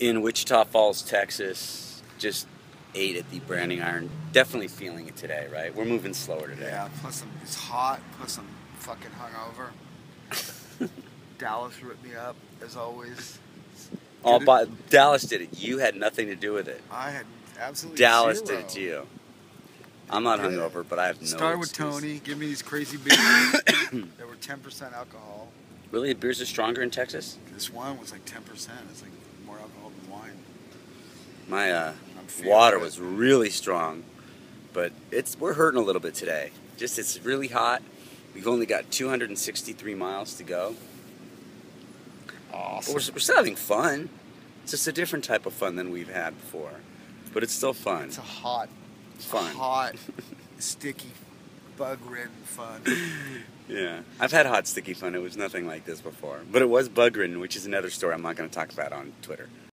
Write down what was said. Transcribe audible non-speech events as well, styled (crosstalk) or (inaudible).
in Wichita Falls, Texas. Just ate at the Branding Iron. Definitely feeling it today, right? We're moving slower today. Yeah, plus I'm, it's hot, plus I'm fucking hungover. (laughs) Dallas ripped me up, as always. All Did it- but Dallas did it. You had nothing to do with it. I had absolutely Dallas zero. did it to you. I'm not hungover, but I have no. Start with excuse. Tony, give me these crazy beers (coughs) that were 10% alcohol. Really, beers are stronger in Texas. This one was like 10%. It's like more alcohol than wine. My uh, water it. was really strong, but it's we're hurting a little bit today. Just it's really hot. We've only got 263 miles to go. But Awesome. we're, we're still having fun. It's just a different type of fun than we've had before, but it's still fun. It's a hot, fun. hot, (laughs) sticky, bug-ridden fun. (laughs) Yeah, I've had hot sticky fun. It was nothing like this before, but it was bug ridden, which is another story I'm not going to talk about on Twitter.